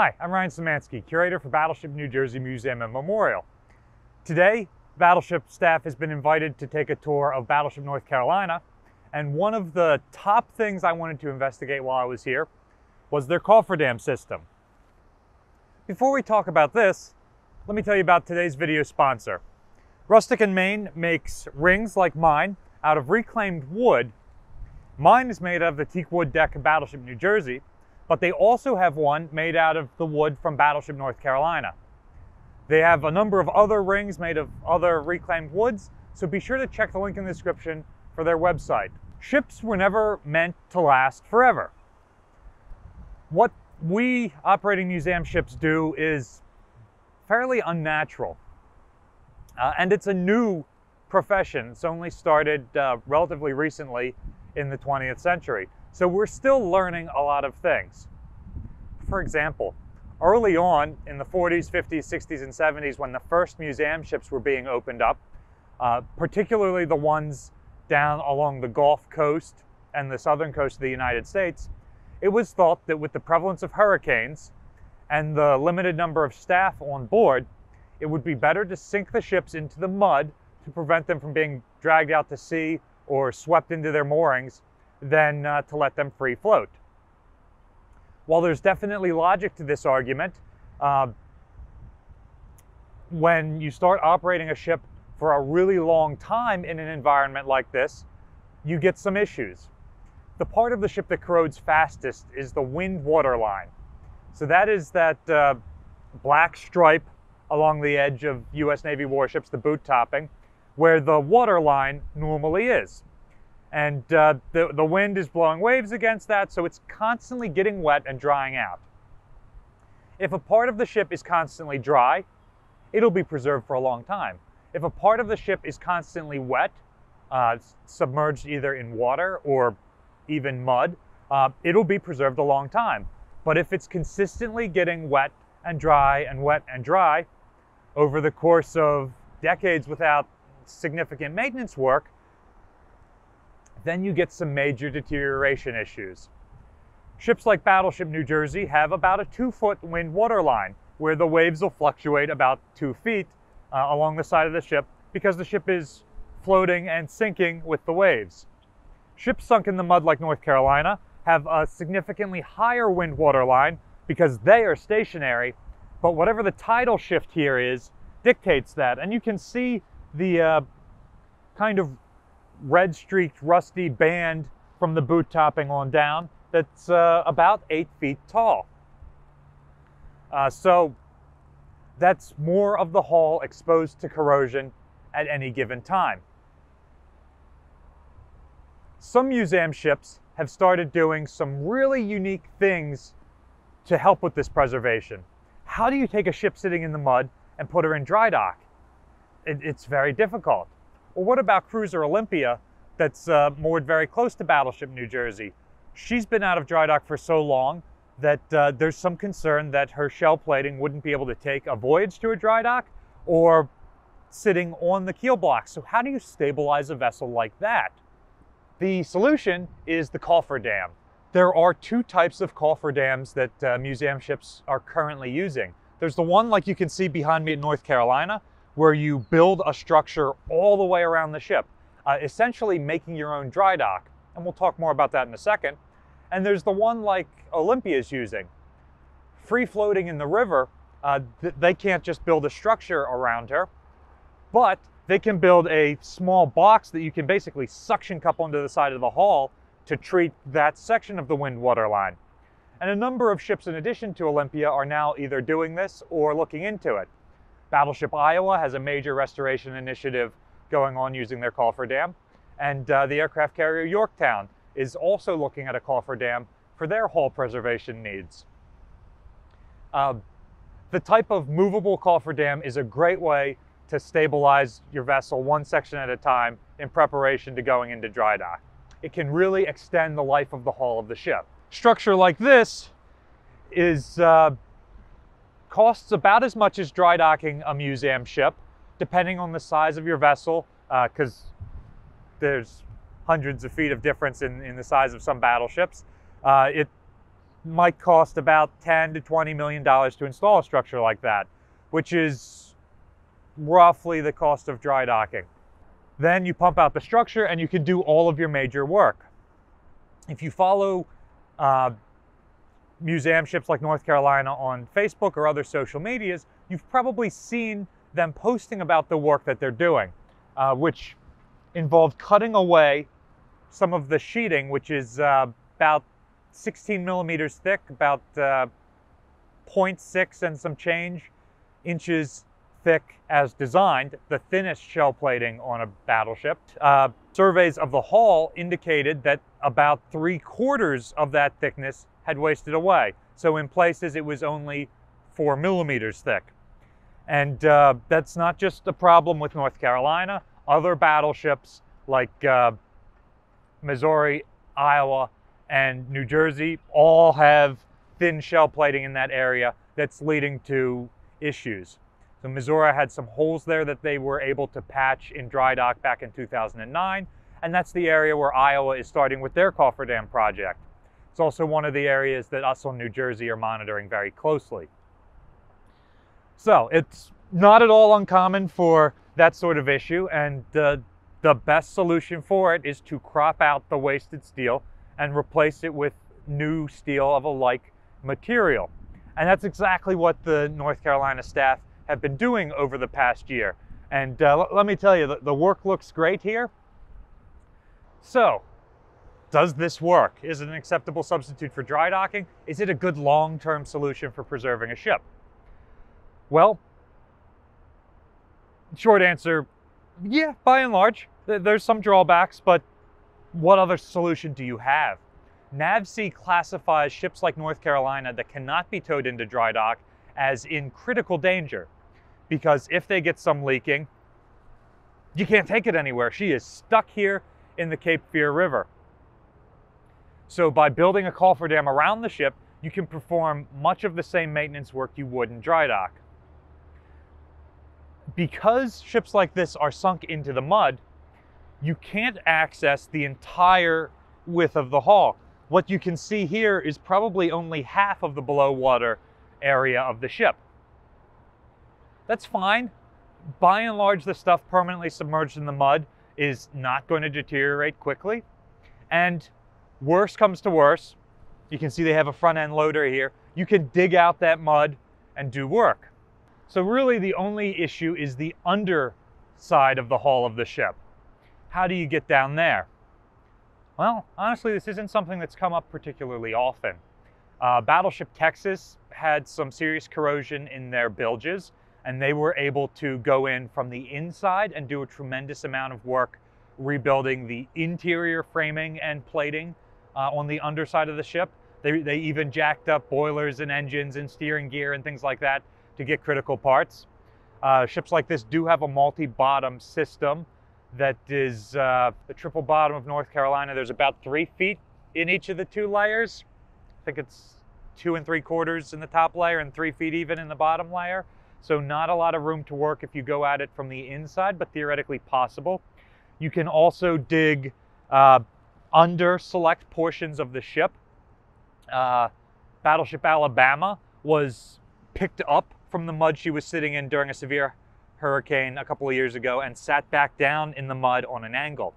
Hi, I'm Ryan Szymanski, curator for Battleship New Jersey Museum and Memorial. Today, Battleship staff has been invited to take a tour of Battleship North Carolina, and one of the top things I wanted to investigate while I was here was their cofferdam system. Before we talk about this, let me tell you about today's video sponsor. Rustic and Main makes rings like mine out of reclaimed wood. Mine is made out of the teak wood deck of Battleship New Jersey, but they also have one made out of the wood from Battleship North Carolina. They have a number of other rings made of other reclaimed woods, so be sure to check the link in the description for their website. Ships were never meant to last forever. What we operating museum ships do is fairly unnatural. Uh, and it's a new profession. It's only started uh, relatively recently in the 20th century. So we're still learning a lot of things. For example, early on in the 40s, 50s, 60s, and 70s, when the first museum ships were being opened up, uh, particularly the ones down along the Gulf Coast and the southern coast of the United States, it was thought that with the prevalence of hurricanes and the limited number of staff on board, it would be better to sink the ships into the mud to prevent them from being dragged out to sea or swept into their moorings than uh, to let them free float. While there's definitely logic to this argument, uh, when you start operating a ship for a really long time in an environment like this, you get some issues. The part of the ship that corrodes fastest is the wind water line. So that is that uh, black stripe along the edge of US Navy warships, the boot topping, where the water line normally is. And uh, the, the wind is blowing waves against that, so it's constantly getting wet and drying out. If a part of the ship is constantly dry, it'll be preserved for a long time. If a part of the ship is constantly wet, uh, submerged either in water or even mud, uh, it'll be preserved a long time. But if it's consistently getting wet and dry and wet and dry over the course of decades without significant maintenance work, then you get some major deterioration issues. Ships like Battleship New Jersey have about a two foot wind water line where the waves will fluctuate about two feet uh, along the side of the ship because the ship is floating and sinking with the waves. Ships sunk in the mud like North Carolina have a significantly higher wind water line because they are stationary, but whatever the tidal shift here is dictates that. And you can see the uh, kind of red streaked rusty band from the boot topping on down that's uh, about eight feet tall. Uh, so that's more of the hull exposed to corrosion at any given time. Some museum ships have started doing some really unique things to help with this preservation. How do you take a ship sitting in the mud and put her in dry dock? It, it's very difficult. Or what about Cruiser Olympia that's uh, moored very close to Battleship New Jersey? She's been out of dry dock for so long that uh, there's some concern that her shell plating wouldn't be able to take a voyage to a dry dock or sitting on the keel block. So how do you stabilize a vessel like that? The solution is the cofferdam. There are two types of cofferdams that uh, museum ships are currently using. There's the one like you can see behind me in North Carolina, where you build a structure all the way around the ship, uh, essentially making your own dry dock. And we'll talk more about that in a second. And there's the one like Olympia is using. Free floating in the river, uh, th they can't just build a structure around her, but they can build a small box that you can basically suction cup onto the side of the hull to treat that section of the wind water line. And a number of ships in addition to Olympia are now either doing this or looking into it. Battleship Iowa has a major restoration initiative going on using their cofferdam. And uh, the aircraft carrier Yorktown is also looking at a cofferdam for dam for their hull preservation needs. Uh, the type of movable cofferdam is a great way to stabilize your vessel one section at a time in preparation to going into dry dock. It can really extend the life of the hull of the ship. Structure like this is uh, costs about as much as dry docking a museum ship, depending on the size of your vessel, because uh, there's hundreds of feet of difference in, in the size of some battleships. Uh, it might cost about 10 to 20 million dollars to install a structure like that, which is roughly the cost of dry docking. Then you pump out the structure and you can do all of your major work. If you follow uh, museum ships like North Carolina on Facebook or other social medias, you've probably seen them posting about the work that they're doing, uh, which involved cutting away some of the sheeting, which is uh, about 16 millimeters thick, about uh, 0.6 and some change inches thick as designed, the thinnest shell plating on a battleship. Uh, surveys of the hull indicated that about three quarters of that thickness had wasted away. So in places it was only four millimeters thick. And uh, that's not just a problem with North Carolina. Other battleships like uh, Missouri, Iowa, and New Jersey all have thin shell plating in that area that's leading to issues. So Missouri had some holes there that they were able to patch in dry dock back in 2009, and that's the area where Iowa is starting with their cofferdam project. It's also one of the areas that us on New Jersey are monitoring very closely. So it's not at all uncommon for that sort of issue, and uh, the best solution for it is to crop out the wasted steel and replace it with new steel of a like material. And that's exactly what the North Carolina staff have been doing over the past year. And uh, let me tell you, the, the work looks great here. So, does this work? Is it an acceptable substitute for dry docking? Is it a good long-term solution for preserving a ship? Well, short answer, yeah, by and large. There's some drawbacks, but what other solution do you have? NAVSEA classifies ships like North Carolina that cannot be towed into dry dock as in critical danger because if they get some leaking, you can't take it anywhere. She is stuck here in the Cape Fear River. So by building a cofferdam around the ship, you can perform much of the same maintenance work you would in dry dock. Because ships like this are sunk into the mud, you can't access the entire width of the hull. What you can see here is probably only half of the below water area of the ship. That's fine. By and large, the stuff permanently submerged in the mud is not going to deteriorate quickly. And worse comes to worse, you can see they have a front end loader here. You can dig out that mud and do work. So really the only issue is the underside of the hull of the ship. How do you get down there? Well, honestly, this isn't something that's come up particularly often. Uh, Battleship Texas had some serious corrosion in their bilges, and they were able to go in from the inside and do a tremendous amount of work rebuilding the interior framing and plating uh, on the underside of the ship. They, they even jacked up boilers and engines and steering gear and things like that to get critical parts. Uh, ships like this do have a multi-bottom system that is uh, the triple bottom of North Carolina. There's about three feet in each of the two layers. I think it's two and three quarters in the top layer and three feet even in the bottom layer. So not a lot of room to work if you go at it from the inside, but theoretically possible. You can also dig uh, under select portions of the ship. Uh, Battleship Alabama was picked up from the mud she was sitting in during a severe hurricane a couple of years ago and sat back down in the mud on an angle.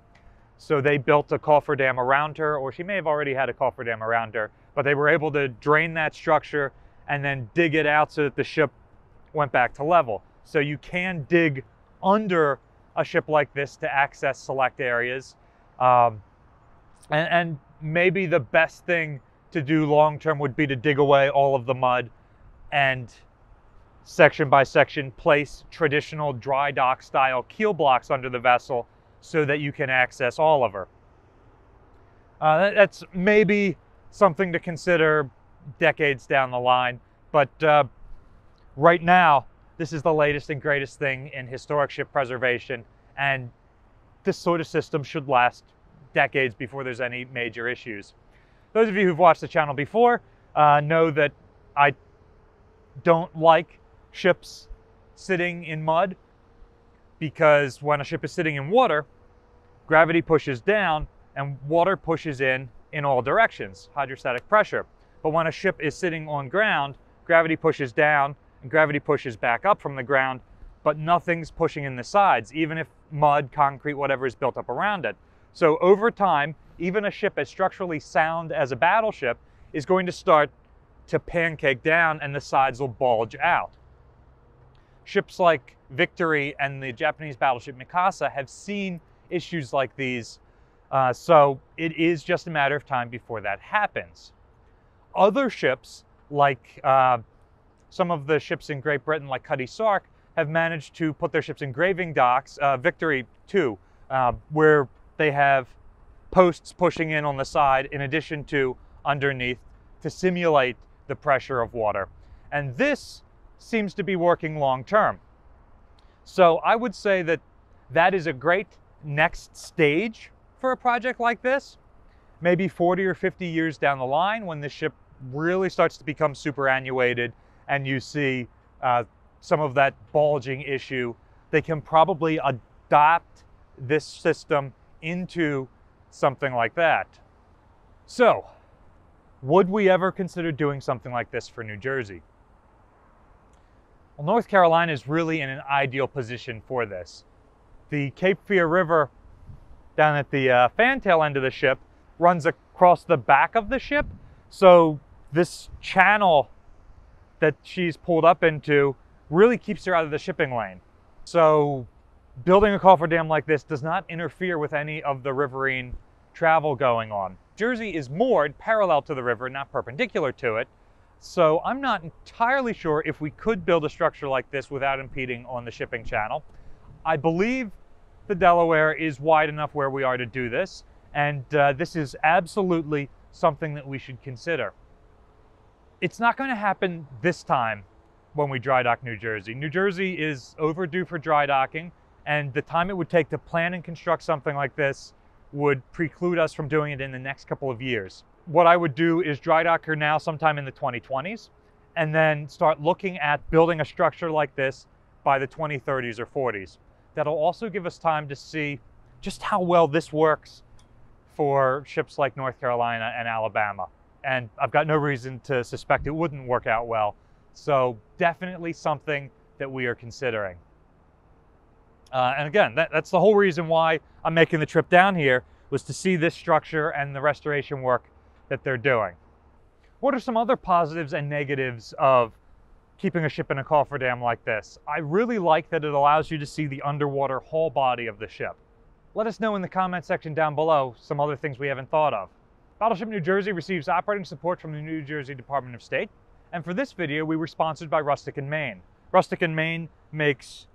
So they built a cofferdam around her, or she may have already had a cofferdam around her, but they were able to drain that structure and then dig it out so that the ship went back to level. So you can dig under a ship like this to access select areas. Um, and, and maybe the best thing to do long term would be to dig away all of the mud and section by section place traditional dry dock style keel blocks under the vessel so that you can access all of her. Uh, that's maybe something to consider decades down the line, but uh, right now, this is the latest and greatest thing in historic ship preservation, and this sort of system should last decades before there's any major issues. Those of you who've watched the channel before uh, know that I don't like ships sitting in mud because when a ship is sitting in water, gravity pushes down and water pushes in in all directions, hydrostatic pressure. But when a ship is sitting on ground, gravity pushes down gravity pushes back up from the ground, but nothing's pushing in the sides, even if mud, concrete, whatever is built up around it. So over time, even a ship as structurally sound as a battleship is going to start to pancake down and the sides will bulge out. Ships like Victory and the Japanese battleship Mikasa have seen issues like these, uh, so it is just a matter of time before that happens. Other ships, like uh, some of the ships in Great Britain, like Cutty Sark, have managed to put their ships in graving docks, uh, Victory too, uh, where they have posts pushing in on the side in addition to underneath to simulate the pressure of water. And this seems to be working long term. So I would say that that is a great next stage for a project like this. Maybe 40 or 50 years down the line when the ship really starts to become superannuated and you see uh, some of that bulging issue, they can probably adopt this system into something like that. So, would we ever consider doing something like this for New Jersey? Well, North Carolina is really in an ideal position for this. The Cape Fear River down at the uh, fantail end of the ship runs across the back of the ship. So this channel that she's pulled up into really keeps her out of the shipping lane. So building a cofferdam like this does not interfere with any of the riverine travel going on. Jersey is moored parallel to the river, not perpendicular to it. So I'm not entirely sure if we could build a structure like this without impeding on the shipping channel. I believe the Delaware is wide enough where we are to do this, and uh, this is absolutely something that we should consider. It's not going to happen this time when we dry dock New Jersey. New Jersey is overdue for dry docking, and the time it would take to plan and construct something like this would preclude us from doing it in the next couple of years. What I would do is dry dock her now sometime in the 2020s and then start looking at building a structure like this by the 2030s or 40s. That'll also give us time to see just how well this works for ships like North Carolina and Alabama. And I've got no reason to suspect it wouldn't work out well. So definitely something that we are considering. Uh, and again, that, that's the whole reason why I'm making the trip down here was to see this structure and the restoration work that they're doing. What are some other positives and negatives of keeping a ship in a cofferdam like this? I really like that it allows you to see the underwater hull body of the ship. Let us know in the comment section down below some other things we haven't thought of. Battleship New Jersey receives operating support from the New Jersey Department of State. And for this video, we were sponsored by Rustic and Main. Rustic and Main makes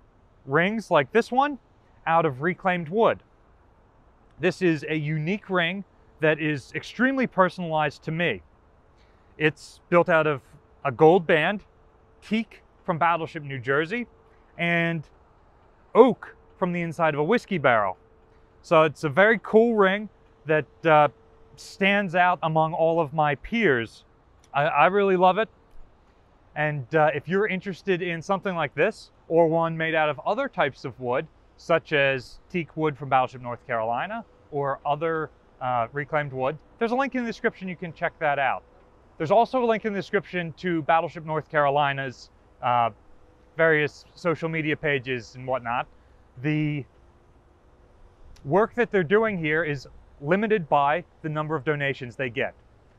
rings like this one out of reclaimed wood. This is a unique ring that is extremely personalized to me. It's built out of a gold band, teak from Battleship New Jersey, and oak from the inside of a whiskey barrel. So it's a very cool ring that uh, stands out among all of my peers. I, I really love it. And uh, if you're interested in something like this, or one made out of other types of wood, such as teak wood from Battleship North Carolina, or other uh, reclaimed wood, there's a link in the description. You can check that out. There's also a link in the description to Battleship North Carolina's uh, various social media pages and whatnot. The work that they're doing here is limited by the number of donations they get.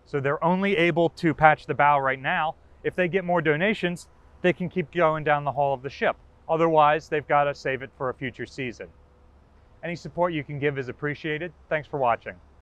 So they're only able to patch the bow right now if they get more donations, they can keep going down the hull of the ship. Otherwise, they've got to save it for a future season. Any support you can give is appreciated. Thanks for watching.